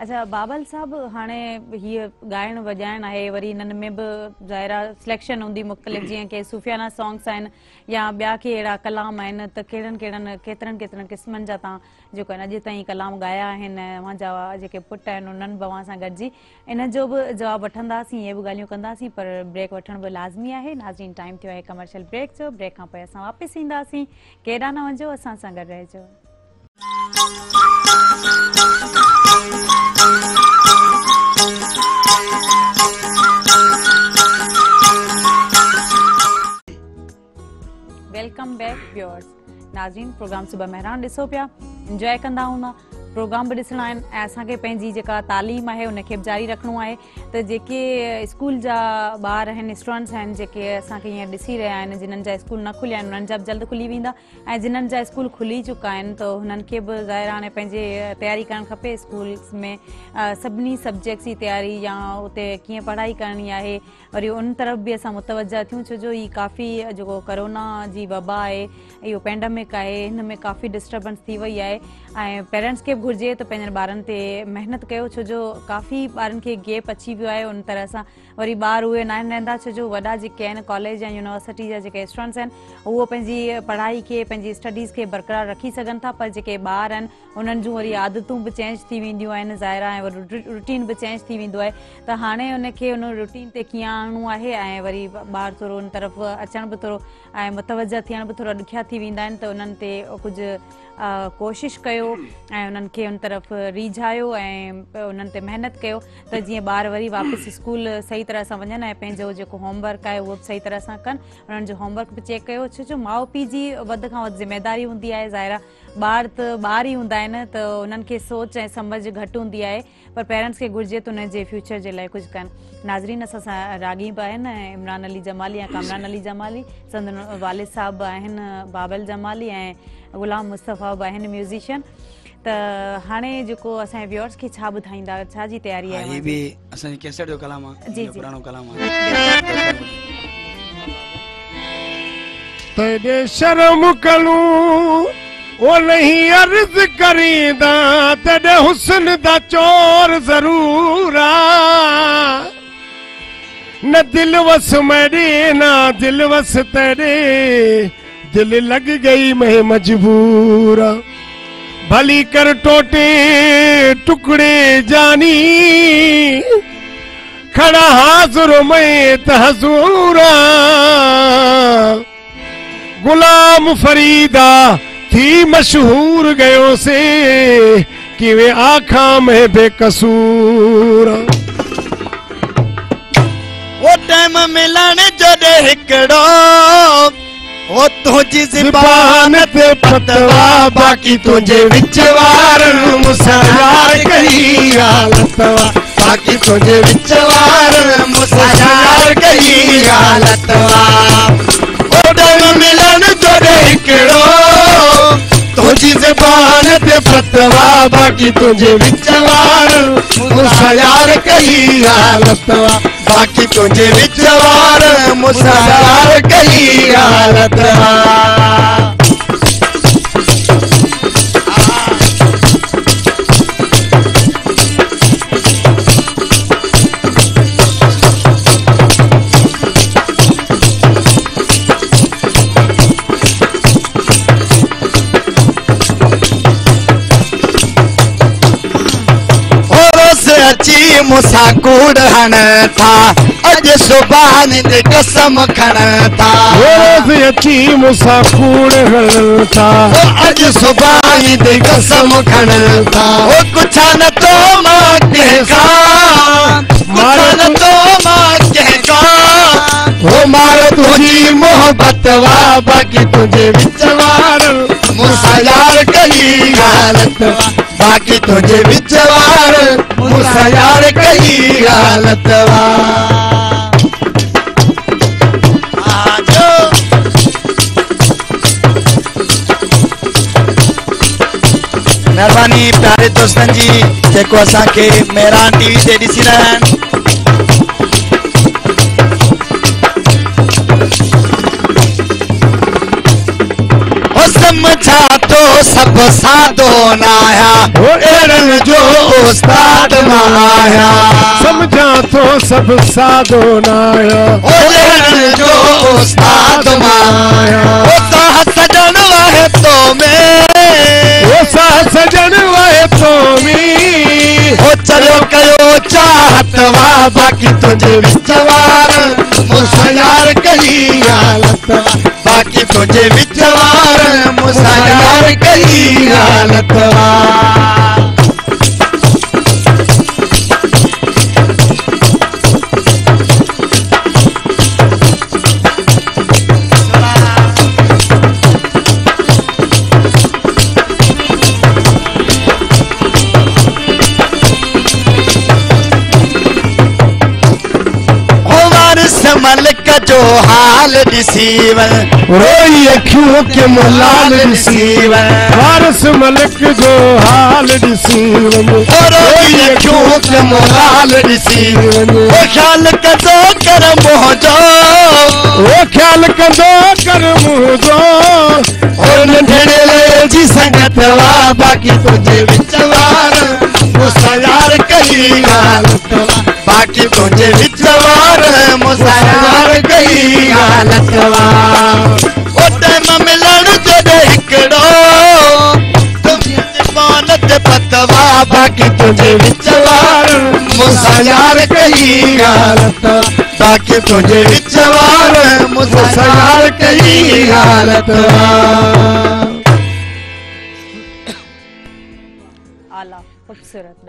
Speaker 1: अच्छा बाबल साहब हाणे हीअ ॻाइणु वॼाइणु आहे वरी हिननि में बि ज़ाहिर सिलेक्शन हूंदी मुख़्तलिफ़ जीअं के सुफ़ियाना सॉन्ग्स आहिनि या ॿिया के अहिड़ा कलाम आहिनि त कहिड़नि कहिड़नि केतिरनि केतिरनि क़िस्मनि जा तव्हां जेको अॼु ताईं कलाम ॻाया आहिनि मुंहिंजा जेके पुट आहिनि उन्हनि बि गॾिजी इन जो बि जवाबु वठंदासीं इहे बि ॻाल्हियूं कंदासीं पर ब्रेक वठण बि लाज़मी आहे नाज़िम टाइम थियो आहे कमर्शियल ब्रेक जो ब्रेक खां पोइ असां वापसि ईंदासीं कहिड़ा न वञिजो असां सां गॾु सुबुह कंदा huna. प्रोग्राम बि ॾिसणा आहिनि ऐं असांखे तालीम आहे उनखे जारी रखो है त जेके स्कूल जहाँ ॿार स्टूडेंट्स आहिनि जेके असांखे हींअर ॾिसी रहिया आहिनि स्कूल न खुलिया आहिनि उन्हनि जल्द खुली वा ऐं जिन्हनि स्कूल खुली चुका आहिनि त हुननि खे बि ज़ाहिर हाणे पंहिंजे तयारी करणु खपे स्कूल्स में सभी सब्जेक्ट्स की तैयारी या उत कि पढ़ाई करनी है वरी उन तरफ़ भी असां मुतवजा थियूं छो जो काफ़ी जेको कोरोना की वबा है यो पेंडेमिक आहे हिन में काफ़ी डिस्टर्बेंस वही है ऐं पेरेंट्स के घुर्ज तो त पंहिंजनि ॿारनि ते महिनत कयो छो जो काफ़ी बार खे गैप अची वियो है उन तरह से वरी बार उहे न आहिनि छो जो वॾा जेके कॉलेज या यूनिवर्सिटी जा स्टूडेंट्स आहिनि उहो पंहिंजी पढ़ाई खे पंहिंजी स्टडीज़ खे बरक़रार रखी सघनि था पर जेके ॿार आहिनि उन्हनि जूं वरी चेंज थी वेंदियूं आहिनि ज़ाहिरा रुटीन भी चेंज थी वेंदो आहे त हाणे उनखे उन रुटीन ते कीअं आणणो आहे ऐं वरी ॿार उन तरफ़ अचान भी थोड़ा ऐं मुतवजह भी बि थोरो ॾुखिया थी वेंदा आहिनि त उन्हनि कोशिश कयो ऐं उन्हनि खे उन तरफ़ रिझायो ऐं उन्हनि ते महिनत कयो त जीअं ॿार वरी वापसि स्कूल सही तरह सां वञनि ऐं पंहिंजो जेको होमवर्क आहे उहो बि सही तरह सां कनि उन्हनि जो होमवर्क बि चेक कयो छो जो माउ पीउ जी वधि खां वधि ज़िमेदारी हूंदी आहे ज़ाहिरा ॿार त ॿार ई हूंदा आहिनि त उन्हनि खे सोच ऐं समझ घटि हूंदी आहे पर पेरेंट्स खे घुरिजे त उन फ्यूचर जे लाइ कुझु कनि नाज़रीन असां सां राॻी बि आहिनि ऐं इमरान अली जमाली ऐं कामरान अली जमाली संदन वालिद साहब बि आहिनि बाबल जमाली ऐं ग़ुलाम मुस्तफ़ा बि आहिनि म्यूज़िशियन त हाणे जेको अस व्यूअर्स के छा ॿुधाईंदा छा जी तयारी आहे
Speaker 2: हे बि असांजी केसट जो कलाम आहे
Speaker 1: जी
Speaker 2: कलाम आहे
Speaker 3: तेरे शर्म कलूं ओ नहीं अर्ज करीदा तेरे हुस्न दा चोर ज़रूर आ न दिल वस मेरी ना दिल वस तेरे दिल लग गई मैं मजबूर भली कर टोटे टुकड़े जानी खड़ा हाजुर में तहजूरा गुलाम फरीदा थी मशहूर गयो से कि वे आखा में बेकसूर
Speaker 5: वो टाइम मिलण जॾहिं हिकिड़ो तुंहिंजी ज़बान ते बाक़ी तुंहिंजे विच वारी हालत बाक़ी तुंहिंजे विच वारी हालतो तुंहिंजी ज़बान ते बाक़ी तुंहिंजे विच वारी हालत ਬਾਕੀ ਕੁੰਜ ਵਿੱਚ ਵਾਰ ਮੁਸਰਾਰ ਕਲੀ ਹਾਲਤ ਆ सची मुसा कूड़ हण था अज सुभान दे कसम खण था
Speaker 3: ओ मुसा कूड़ हण था
Speaker 5: अज सुभान दे कसम खण था ओ कुछ न तो मां के का मरण तो मां के
Speaker 3: का ओ मारो
Speaker 5: तुझी मोहब्बत वा बाकी तुझे विचवार मुसायार कही हालत वा बाकी तुझे विचवार मुसायार कही हालत वा मेहरबानी प्यारे दोस्तन जी जेको असांखे मेहरान टीवी से ॾिसी रहा आहिनि बच्चा तो सब साथ
Speaker 3: होनाया
Speaker 5: एरन जो उस्ताद मनाया
Speaker 3: समझा तो सब साथ
Speaker 5: होनाया एरन जो उस्ताद मनाया साह सजन वह तो में
Speaker 3: वो साह सजन वह तो में
Speaker 5: हो चलो कयो चाहत वा बाकी तुझे विचवार मूंसार बाक़ी मुंहिंजे विच वार मूंसां हाल ॾिसीव
Speaker 3: रोई अखियूं के मलाल ॾिसीव वारस मलक जो हाल
Speaker 5: ॾिसीव रोई अखियूं के मलाल ॾिसीव ओ ख़्याल कंदो कर मुंहिंजो
Speaker 3: ओ ख़्याल कंदो कर मुंहिंजो
Speaker 5: ओ नंढिड़े जी संगत वा बाक़ी तुंहिंजे विच ار کہیں حالت बाकी کو विचवार मुसार موسا یار کہیں حالت اوتے ملن تے
Speaker 1: اکڑا تمیاں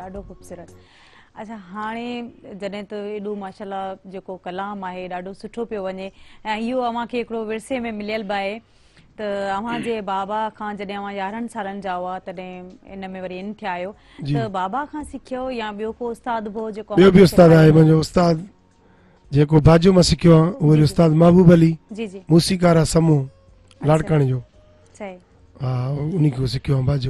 Speaker 1: ॾाढो ख़ूबसूरत अच्छा हाणे जॾहिं त एॾो माशाल्लाह जेको कलाम आहे ॾाढो सुठो पियो वञे ऐं इहो अव्हांखे हिकिड़ो विरसे में मिलियल बि आहे त अव्हांजे बाबा खां जॾहिं अव्हां यारहनि सालनि जा हुआ इन में वरी इन थिया आहियो त बाबा खां सिखियो या ॿियो को उस्ताद हो जेको
Speaker 3: ॿियो मां सिखियो आहे उहो उस्ताद महबूब अली
Speaker 1: जी जी
Speaker 3: मूसीकार समूह लाड़काणे जो
Speaker 1: सही
Speaker 3: हा सिखियो आहे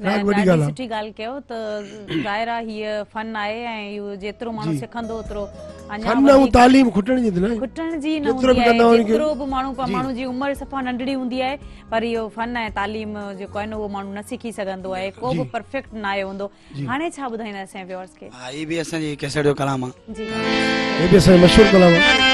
Speaker 1: जेतिरो माण्हू सिखंदो ओतिरो सफ़ा नंढड़ी हूंदी आहे पर इहो फन ऐं तालीम जेको आहे उहो माण्हू न सिखी सघंदो आहे को बि परफेक्ट न आयो हूंदो छा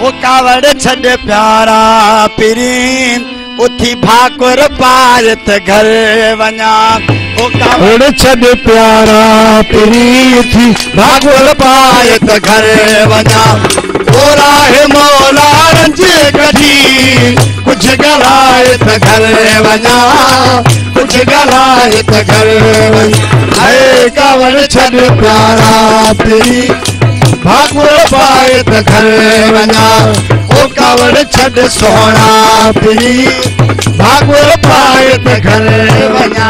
Speaker 5: वो कावड़ छड़ प्यारा पिरीन उठी भाकुर पारत घर वञा ओ कावड़
Speaker 3: छड़ प्यारा पिरीन उठी
Speaker 5: भाकुर पारत घर वञा गोरा है मौला रंज कढी कुछ गलायत घर वञा कुछ गलायत घर वञा है कावड़ छड़ प्यारा पिरीन ठाकुर पाए त घर वञा कावड़ छॾ सोहणा पीरी ठाकुर पाए त घर वना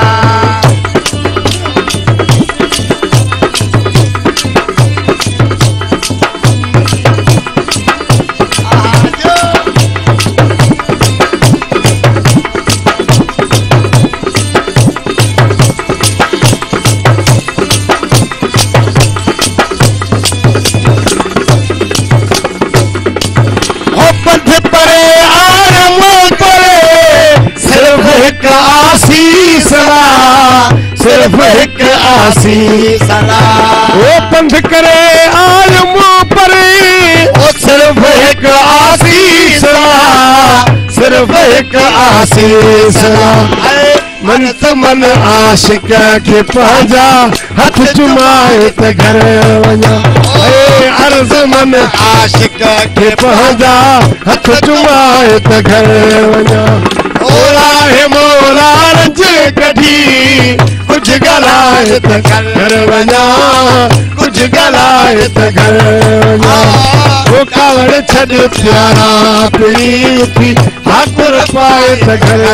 Speaker 3: दासी पंथ करे आज पर
Speaker 5: सिर्फ एक आशीष सिर्फ एक आशीष
Speaker 3: मन तो मन आशिक के पाजा हथ चुमाए तो घर अर्ज़ मन
Speaker 5: आशिक
Speaker 3: के पाजा हथ चुमाए तो घर वञा
Speaker 5: ओला
Speaker 3: मोला रज कढी कुछ गलायत कर वञा कुछ गलायत कर वो कावड़ छॾ प्यारा पीड़ी थी हाकुर पाए त घर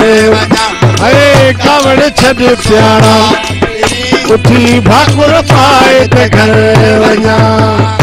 Speaker 3: अरे कावड़ छॾ प्यारा उठी भाकुर पाए त घर वञा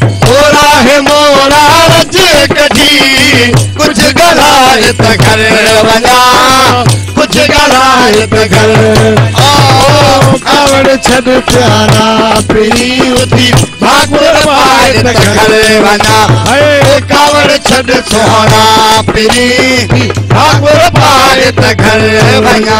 Speaker 5: हे मोरा रज कटी कुछ गलायत कर बजा कुछ गलाय गलायत कर
Speaker 3: अवड़ छद प्यारा
Speaker 5: पीरी उती भागुर पायत कर बजा
Speaker 3: हे
Speaker 5: कावड़
Speaker 3: छद सोहरा पीरी भागुर पायत कर
Speaker 1: बजा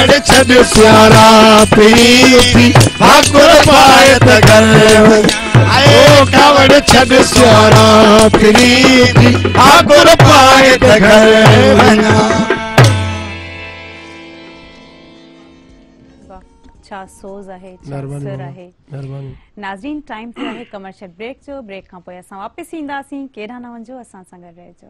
Speaker 1: छा सोज़ आहे नाज़न टाइम थियो आहे कमर्शल ब्रेक जो ब्रेक खां पोइ असां वापसि ईंदासीं कहिड़ा न वञो असां सां गॾु रहिजो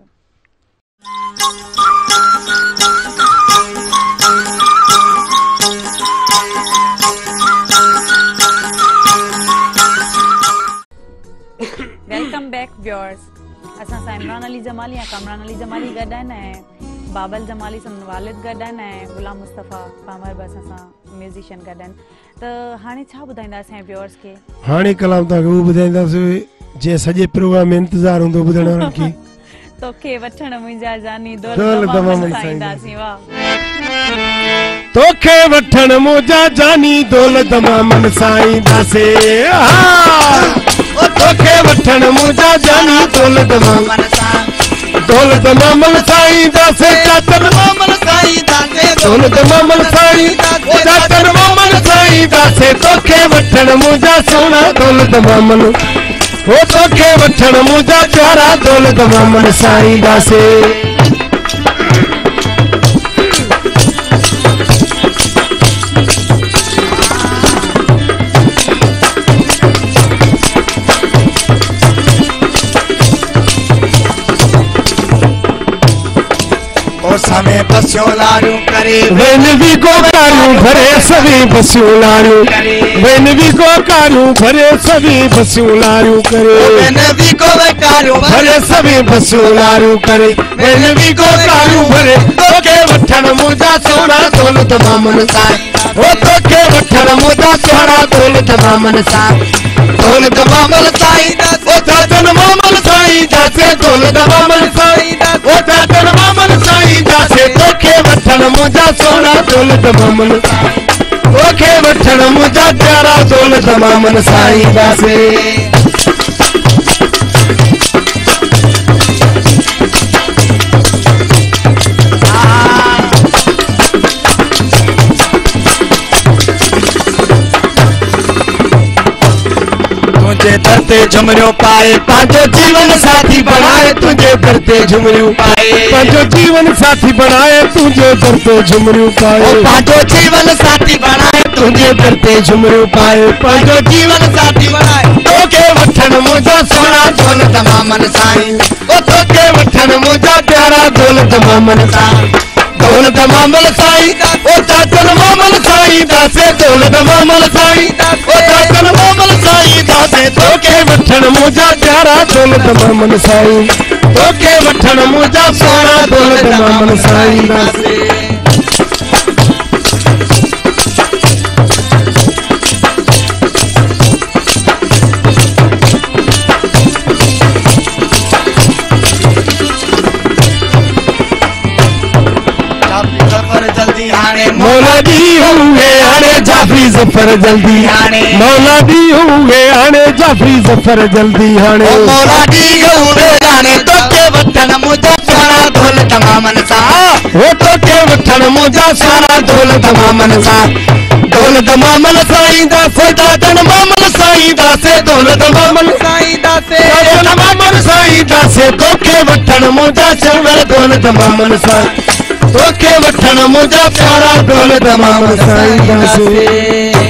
Speaker 1: व्यूअर्स असां सां इमरान अली जमाली या कमरान अली जमाली गॾु है ऐं बाबल जमाली संदन वालिद गॾु है ऐं ग़ुलाम मुस्तफ़ा पामर बस असां म्यूज़िशियन गॾु आहिनि त हाणे छा बुधाइंदा से व्यूअर्स के
Speaker 3: हाने कलाम ता तव्हांखे बुधाइंदा से जे सजे प्रोग्राम में इंतज़ारु हूंदो ॿुधण वारनि तो
Speaker 1: के वठण मुंहिंजा जानी
Speaker 3: दो
Speaker 1: दौलत
Speaker 3: तमामु
Speaker 1: सी वाह
Speaker 3: तोखे वठण मुंहिंजा जानी दौलत मामन साईं दासे हा तोखे वठण मुंहिंजा जानी दौलत मामल साईं दौलत मामल साईं दास चाचन मामल साईं दास दौलत मामल साईं चाचन मामल साईं दास तोखे वठण मुंहिंजा सोना दौलत मामल हो तोखे वठण मुंहिंजा प्यारा दौलत मामल साईं दास सियूं भरे सभी बसियूं सभी बसियूं وٹھن موجا سونا دل تمامن سان اوتھ کے وٹھن موجا پیارا دل تمامن سان تھون کمامن سائیں دا اوتھ تن مامن سائیں دا سے دل دا مامن سائیں دا اوتھ تن مامن سائیں دا سے تو کے وٹھن موجا سونا دل تمامن
Speaker 5: اوکھے وٹھن करते झुमरियो पाए
Speaker 3: पांचो जीवन साथी बनाए तुझे करते झुमरियो पाए पांचो जीवन साथी बनाए तुझे करते झुमरियो पाए
Speaker 5: पांचो जीवन साथी बनाए
Speaker 3: तुझे करते झुमरियो पाए पांचो
Speaker 5: जीवन साथी बनाए
Speaker 3: तोखे वठन मुंहिंजो सोना
Speaker 5: धोन तमामनि साईं
Speaker 3: ओ तोखे वठन मुंहिंजा प्यारा धोन तमामनि साईं कौन कमामल साई ओ चाचन मामल साई दासे कौन कमामल साई ओ चाचन मामल साई दासे तोखे वठण मुजा प्यारा कौन कमामल साई तोखे वठण मुजा सारा कौन कमामल साई दासे
Speaker 5: مولا جی
Speaker 3: ہو گئے ہارے جافری ظفر جلدی ہانے
Speaker 5: مولا
Speaker 3: جی ہو گئے ہانے جافری ظفر جلدی ہانے
Speaker 5: مولا جی گوندے را نے توکے وچھن مجا سارا دھول تمام منسا
Speaker 3: ہو توکے وچھن مجا سارا دھول تمام منسا دھول تمام منساں دا فدا تن منساں دا سے دھول
Speaker 5: تمام منساں
Speaker 3: دا سے دھول تمام منساں دا سے کوکے وچھن مجا چور तोखे वठण मुंहिंजा प्यारा ढोल तमामु साईं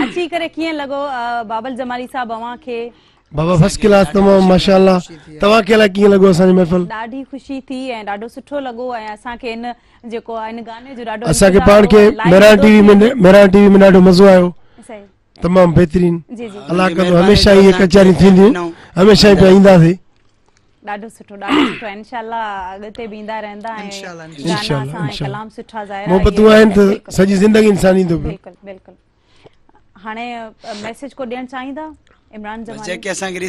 Speaker 1: अच्छी करे कीअं लॻो बाबल जमाली साहिब अवां खे
Speaker 3: बाबा फर्स्ट क्लास तमाम माशाल्लाह तवा केला की लगो अस महफिल
Speaker 1: दाडी खुशी थी ए डाडो सठो लगो ए असा इन जेको इन गाने जो
Speaker 3: डाडो
Speaker 1: असा
Speaker 3: पाण
Speaker 1: के
Speaker 3: मेरा टीवी में मेरा टीवी में डाडो मजो आयो
Speaker 1: सही
Speaker 3: तमाम बेहतरीन
Speaker 1: जी जी
Speaker 3: अल्लाह का
Speaker 2: हमेशा
Speaker 3: ये
Speaker 2: कचरी
Speaker 3: थी
Speaker 2: नहीं
Speaker 3: हमेशा ही आइंदा थे
Speaker 1: डाडो सठो डाडो
Speaker 4: इंशाल्लाह
Speaker 1: रहंदा
Speaker 3: ए
Speaker 1: कलाम सठा जाहिर
Speaker 3: मोहब्बत आएन तो सजी जिंदगी इंसानी दो
Speaker 1: बिल्कुल बिल्कुल हाणे मैसेज को ॾियणु चाहींदा
Speaker 3: دا عمران جما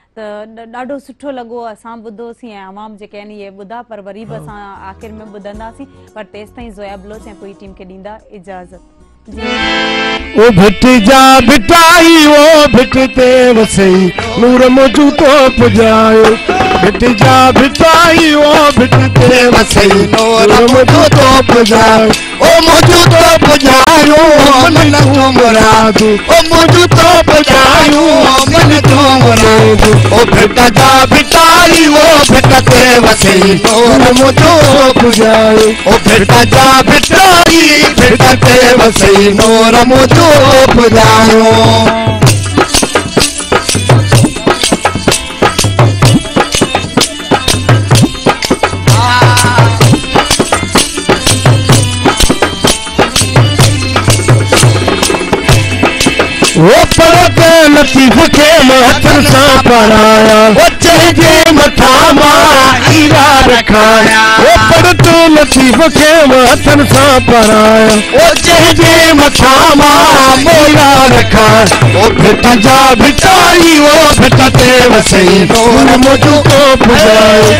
Speaker 3: त
Speaker 1: ॾाढो सुठो लॻो असां ॿुधोसीं ऐं आवाम जेके आहिनि इहे ॿुधा पर वरी बि असां आख़िर में ॿुधंदासीं पर तेसि ताईं पूरी टीम खे ॾींदा इजाज़त
Speaker 3: मुंहिंजो त
Speaker 5: पुजारो मै नजारो माना तो बरा फिराचा बिटाई उहो फिरते वसई तो रमो पुजारो उहो फिरा बिटाई फिरे वसे तो रमो तो
Speaker 3: पुॼायो लतीफ़ खे महफ़िल सां पढ़ाया
Speaker 5: बचन जे मथां मां हीरा रखाया
Speaker 3: ओ पढ़ तूं लतीफ़ खे महफ़िल सां पढ़ाया
Speaker 5: बचन जे मथां मां
Speaker 3: मोरा रखाया ओ भित जा भितारी ओ
Speaker 5: भित ते वसई दूर मुझको पुॼाए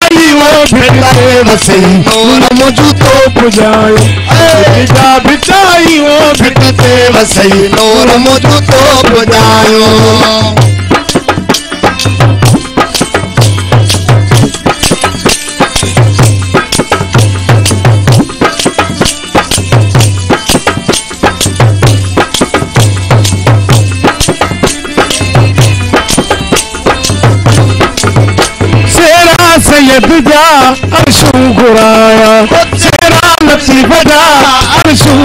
Speaker 5: वसई तोर मुंहिंजो तो पुॼायो वसई तोर मुंहिंजो तो
Speaker 3: पुॼायो بدجا اشو گرا ہتھرا نفس بجا اشو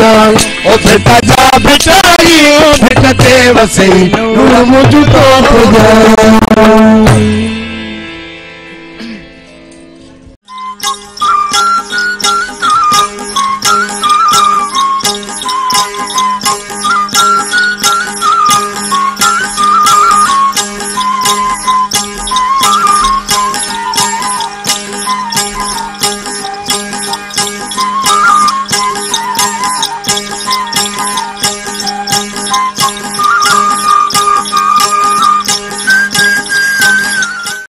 Speaker 3: जान ओ फेटा जा बेटा यो फेटा ते वसे नूर मुझ तो